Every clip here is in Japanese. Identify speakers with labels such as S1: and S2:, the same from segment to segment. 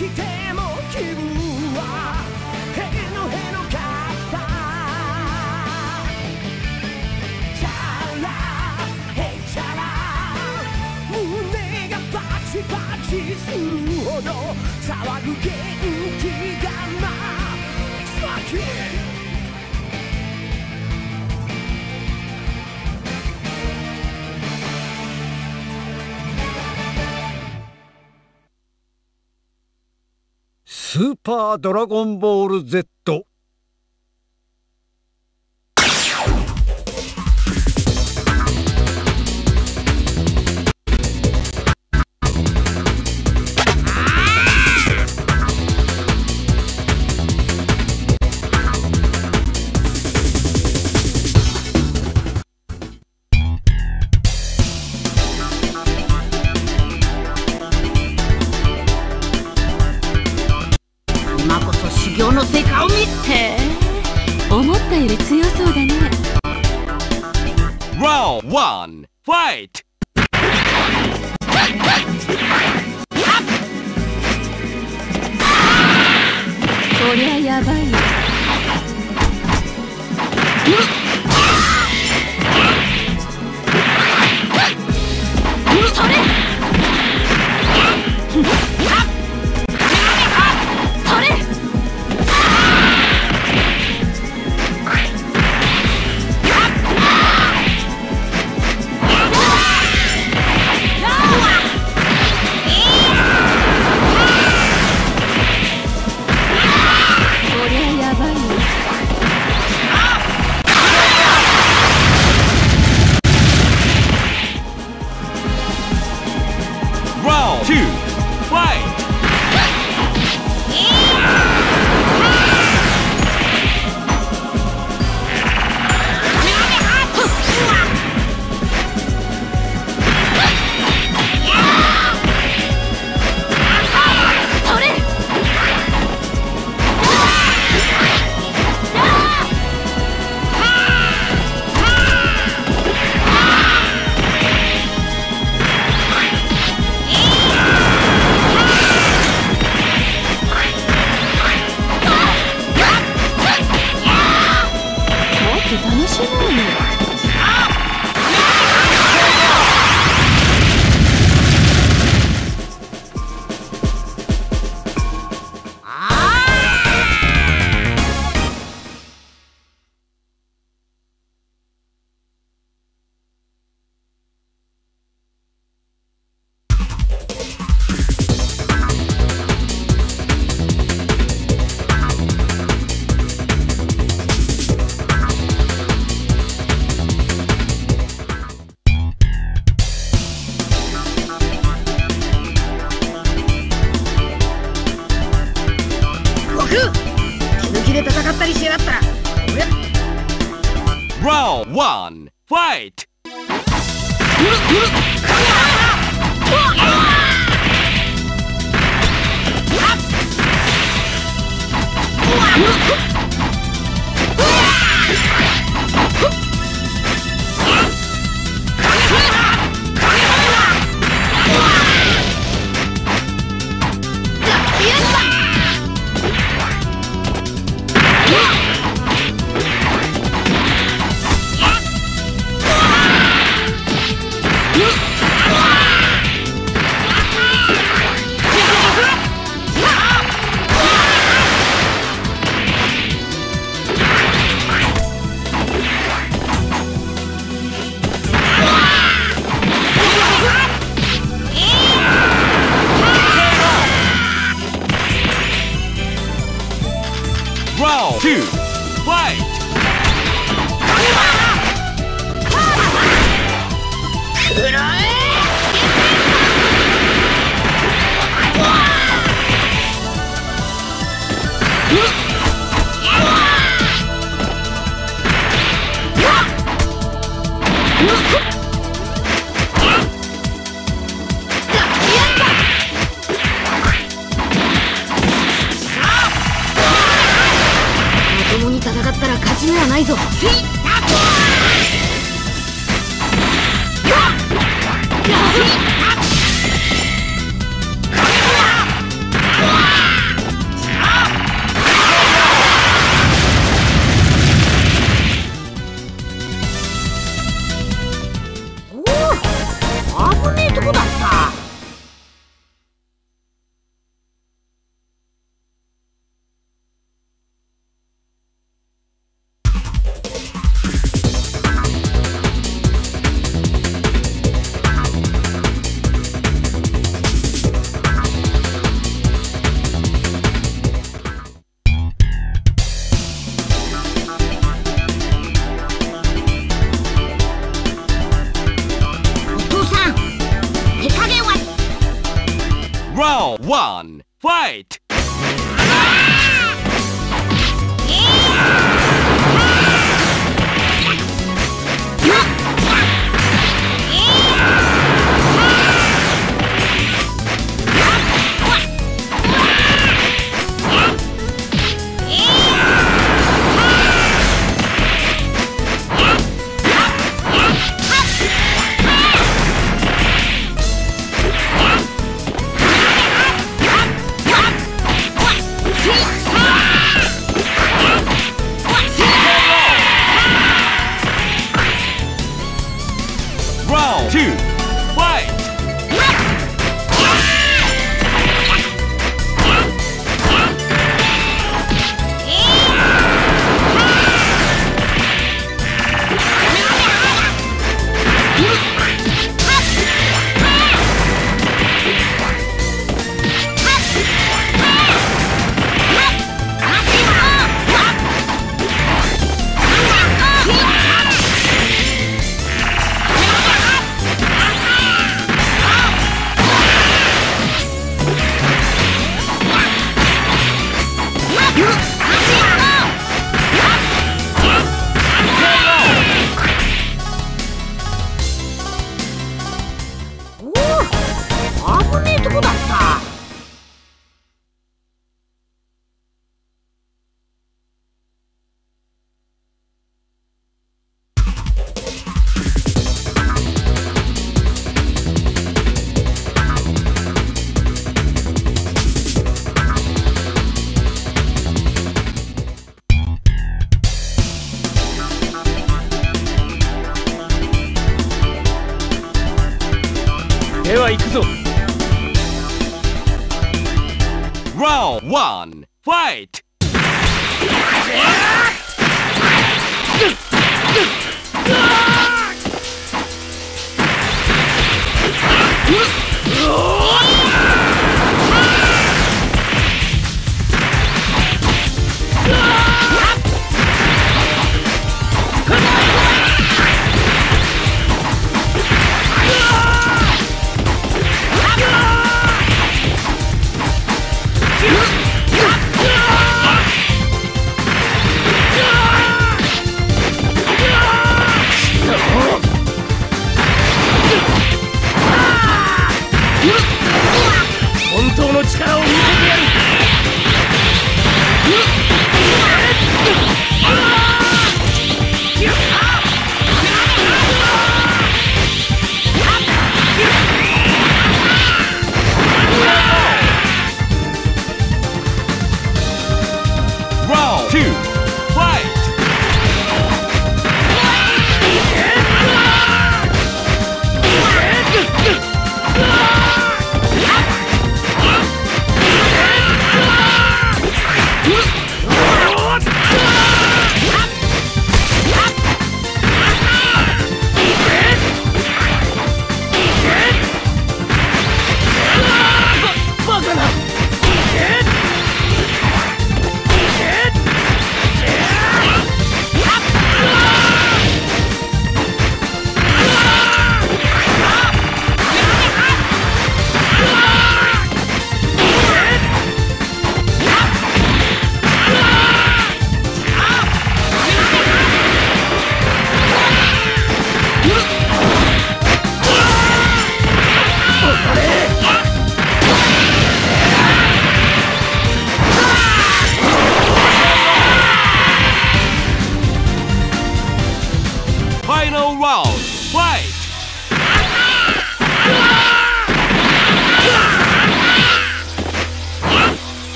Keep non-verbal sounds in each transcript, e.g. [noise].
S1: きてスーパードラゴンボール Z
S2: って。
S3: 思ったより強そうだね。
S4: Round Fight!
S3: こりゃやばい。よ
S2: それ。
S4: fight! [laughs]
S2: くら
S5: え
S4: on. Fight! [laughs]
S6: 本当の力を見
S4: る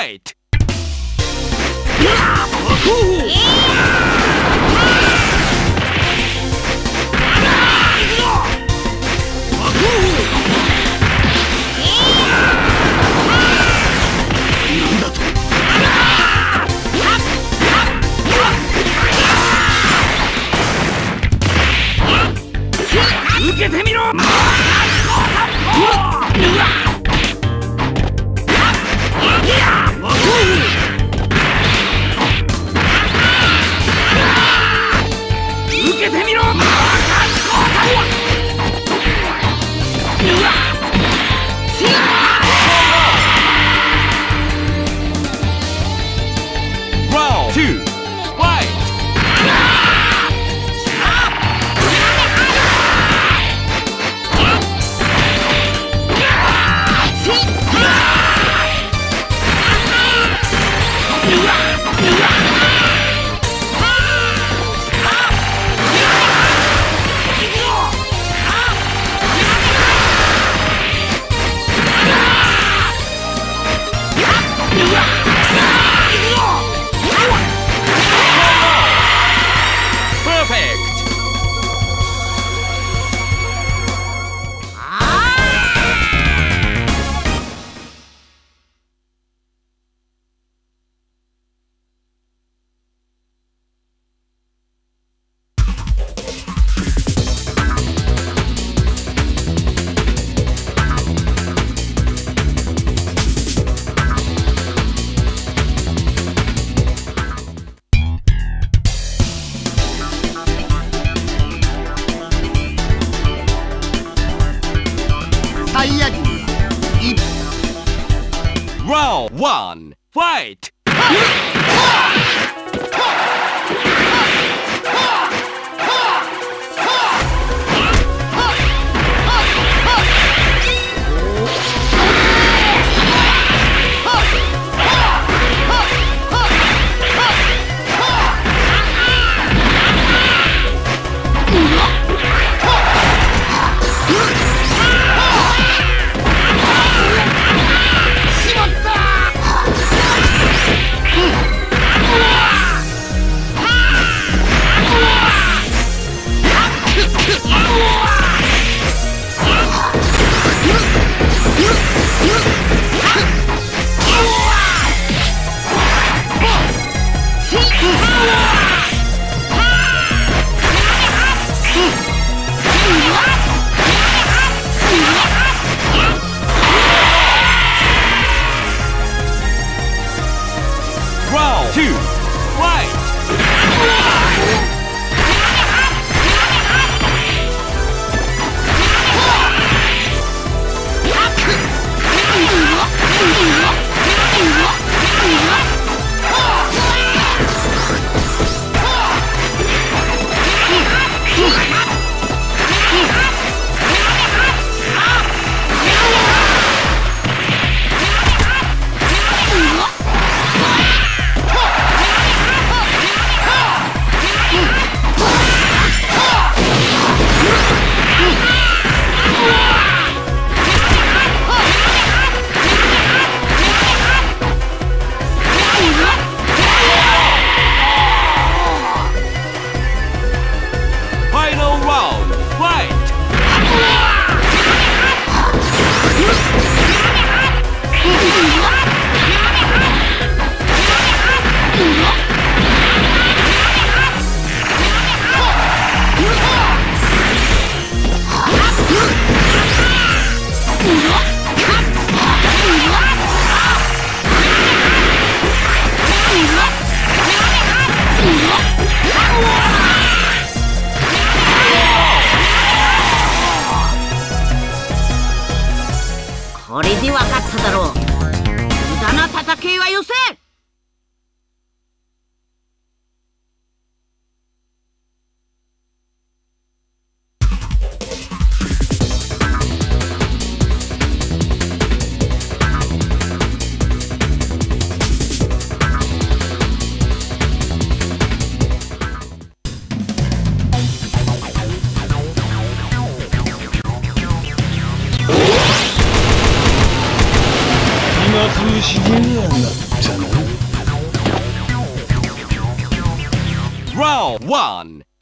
S4: right!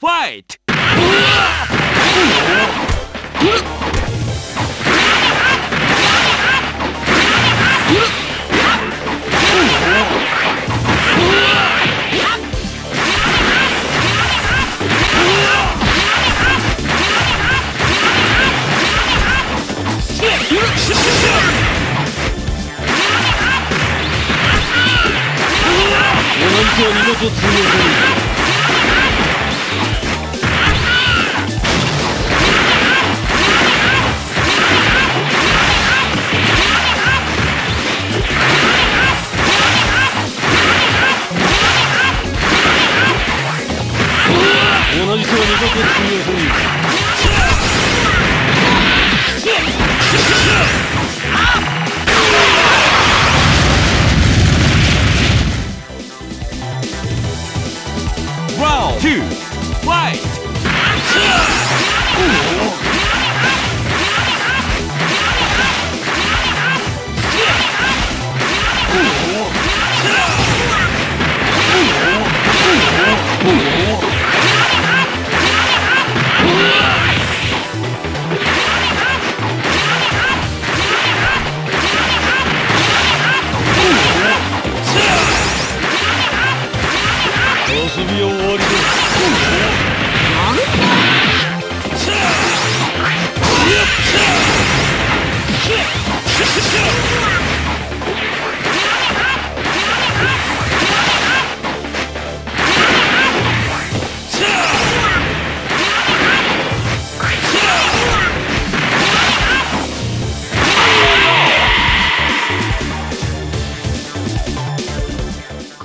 S4: Fight!
S6: 同じ
S4: Round two, fight!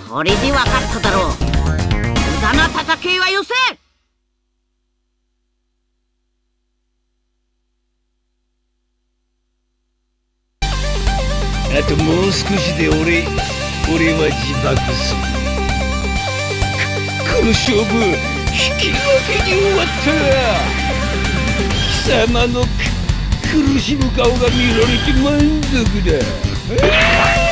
S5: これでわかっただろう。無駄な戦いはよせ。
S6: 少しで俺俺は自爆する。この勝負引き分けに終わった。貴様の苦しむ顔が見られて満足だ。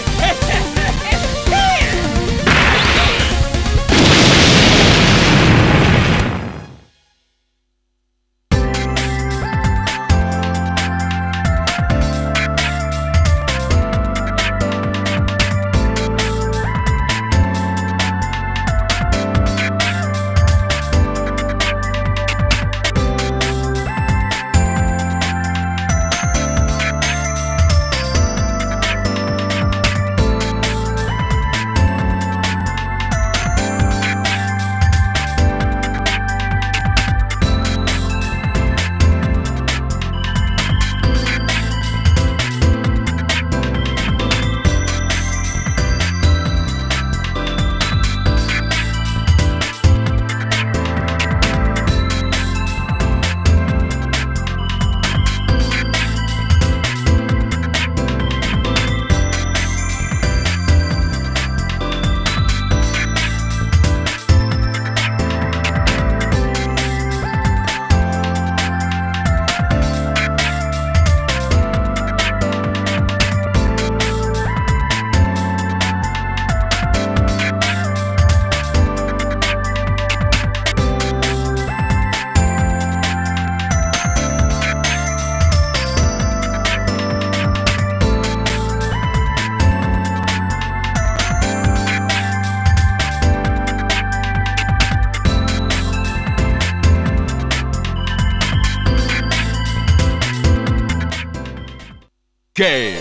S4: Game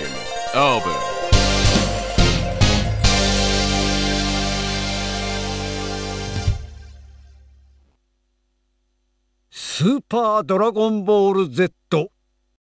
S4: over.
S7: スーパードラゴンボール Z